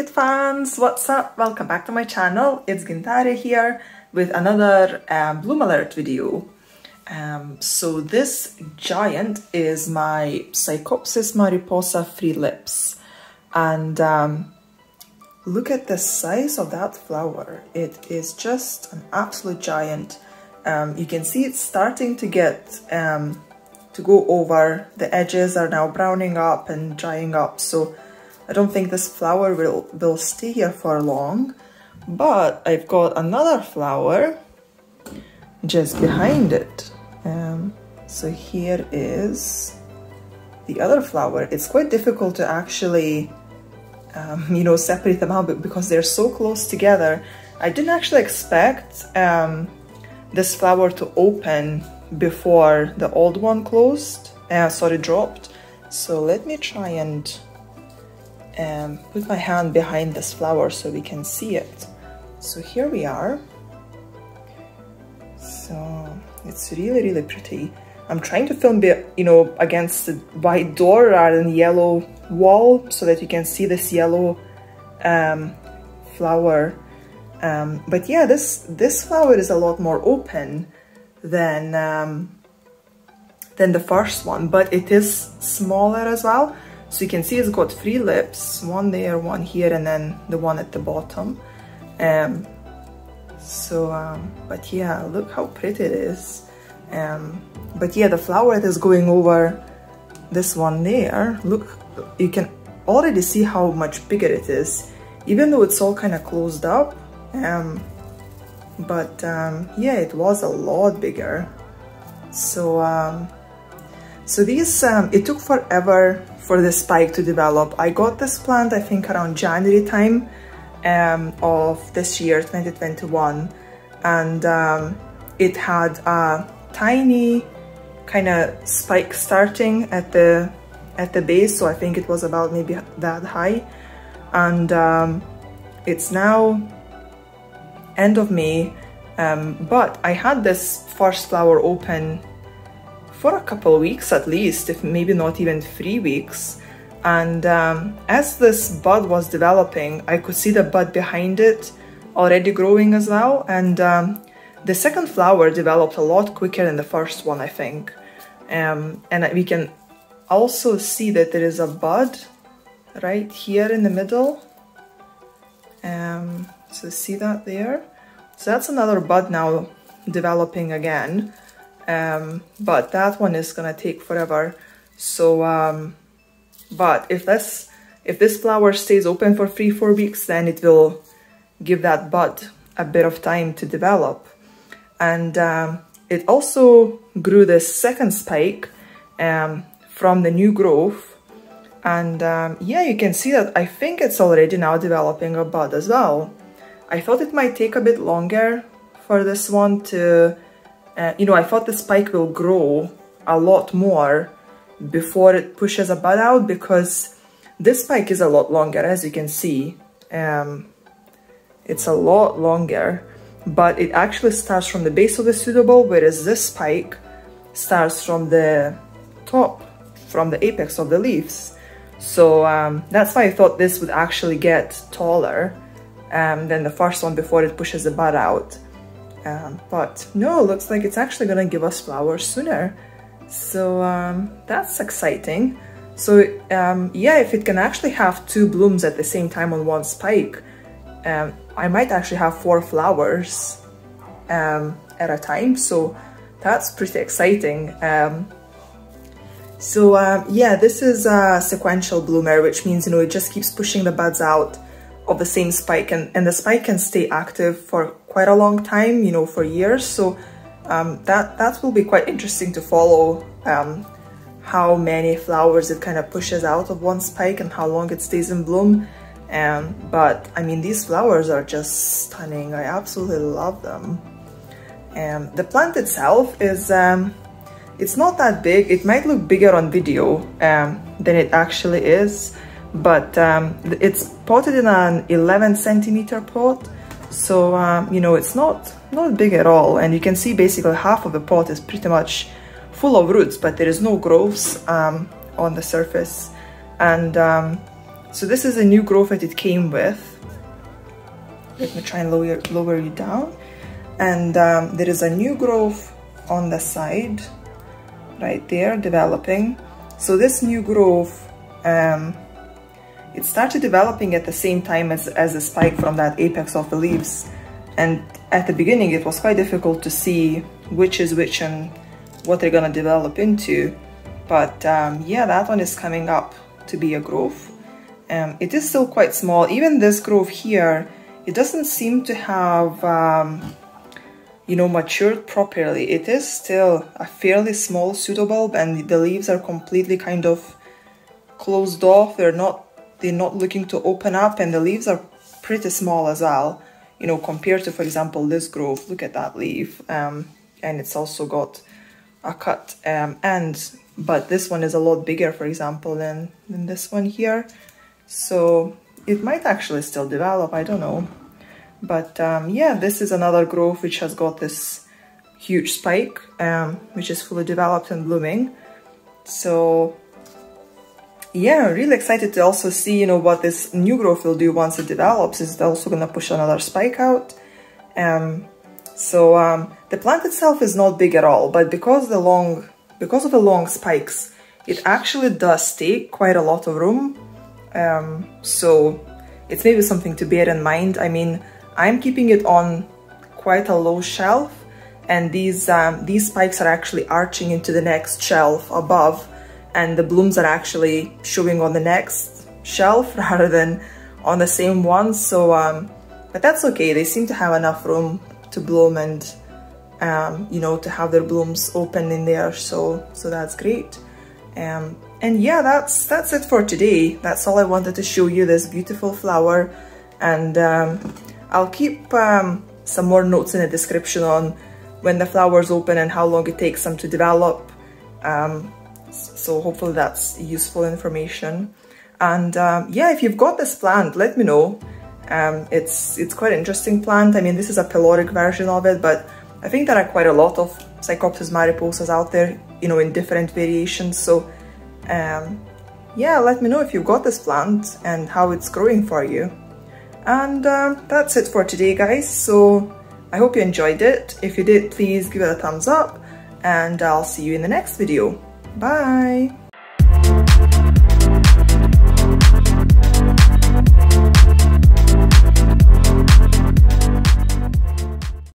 fans what's up? Welcome back to my channel. It's Gintare here with another um, bloom alert video. Um, so this giant is my Psychopsis mariposa Three Lips. And um, look at the size of that flower. It is just an absolute giant. Um, you can see it's starting to get um, to go over. The edges are now browning up and drying up. So I don't think this flower will, will stay here for long, but I've got another flower just behind it. Um, so here is the other flower. It's quite difficult to actually, um, you know, separate them out because they're so close together. I didn't actually expect um, this flower to open before the old one closed, uh, sorry, dropped. So let me try and and put my hand behind this flower so we can see it. So here we are. So it's really, really pretty. I'm trying to film, it, you know, against the white door rather than yellow wall so that you can see this yellow um, flower. Um, but yeah, this, this flower is a lot more open than, um, than the first one, but it is smaller as well. So you can see it's got three lips, one there, one here, and then the one at the bottom. Um, so, um, but yeah, look how pretty it is. Um, but yeah, the flower that is going over this one there, look, you can already see how much bigger it is, even though it's all kind of closed up. Um, but um, yeah, it was a lot bigger. So, um, so these, um, it took forever for the spike to develop. I got this plant, I think around January time um, of this year, 2021. And um, it had a tiny kind of spike starting at the at the base. So I think it was about maybe that high. And um, it's now end of May. Um, but I had this first flower open for a couple weeks at least, if maybe not even three weeks. And um, as this bud was developing, I could see the bud behind it already growing as well. And um, the second flower developed a lot quicker than the first one, I think. Um, and we can also see that there is a bud right here in the middle. Um, so see that there? So that's another bud now developing again um, but that one is gonna take forever. So, um, but if this if this flower stays open for three four weeks, then it will give that bud a bit of time to develop. And um, it also grew this second spike um, from the new growth. And um, yeah, you can see that I think it's already now developing a bud as well. I thought it might take a bit longer for this one to uh, you know, I thought the spike will grow a lot more before it pushes a bud out because this spike is a lot longer, as you can see. Um, it's a lot longer, but it actually starts from the base of the pseudobulb, whereas this spike starts from the top, from the apex of the leaves. So um, that's why I thought this would actually get taller um, than the first one before it pushes the bud out. Um, but no, looks like it's actually gonna give us flowers sooner. So um, that's exciting. So um, yeah, if it can actually have two blooms at the same time on one spike, um, I might actually have four flowers um, at a time. So that's pretty exciting. Um, so yeah, this is a sequential bloomer, which means, you know, it just keeps pushing the buds out of the same spike and, and the spike can stay active for quite a long time, you know, for years. So um, that, that will be quite interesting to follow um, how many flowers it kind of pushes out of one spike and how long it stays in bloom. Um, but I mean, these flowers are just stunning. I absolutely love them. And um, the plant itself is, um, it's not that big. It might look bigger on video um, than it actually is but um, it's potted in an 11 centimeter pot so um, you know it's not not big at all and you can see basically half of the pot is pretty much full of roots but there is no growths um, on the surface and um, So this is a new growth that it came with. Let me try and lower, lower you down. And um, there is a new growth on the side, right there, developing. So this new growth, um, it started developing at the same time as, as the spike from that apex of the leaves. And at the beginning, it was quite difficult to see which is which and what they're gonna develop into. But um, yeah, that one is coming up to be a growth. Um, it is still quite small. Even this growth here, it doesn't seem to have, um, you know, matured properly. It is still a fairly small pseudobulb and the leaves are completely kind of closed off. They're not, they're not looking to open up and the leaves are pretty small as well. You know, compared to, for example, this growth, look at that leaf. Um, and it's also got a cut um, end, but this one is a lot bigger, for example, than, than this one here. So it might actually still develop, I don't know. But um, yeah, this is another growth which has got this huge spike, um, which is fully developed and blooming. So yeah, really excited to also see, you know, what this new growth will do once it develops. Is it also going to push another spike out? Um, so um, the plant itself is not big at all, but because the long, because of the long spikes, it actually does take quite a lot of room. Um, so it's maybe something to bear in mind. I mean, I'm keeping it on quite a low shelf and these, um, these spikes are actually arching into the next shelf above and the blooms are actually showing on the next shelf rather than on the same one. So, um, but that's okay. They seem to have enough room to bloom and um, you know to have their blooms open in there. So so that's great. Um, and yeah that's that's it for today. That's all I wanted to show you this beautiful flower. And um, I'll keep um, some more notes in the description on when the flowers open and how long it takes them to develop. Um, so hopefully that's useful information and um, yeah if you've got this plant let me know um, it's it's quite an interesting plant. I mean, this is a peloric version of it, but I think there are quite a lot of Psychopsis mariposas out there, you know, in different variations. So um, yeah, let me know if you've got this plant and how it's growing for you. And um, that's it for today, guys. So I hope you enjoyed it. If you did, please give it a thumbs up and I'll see you in the next video. Bye!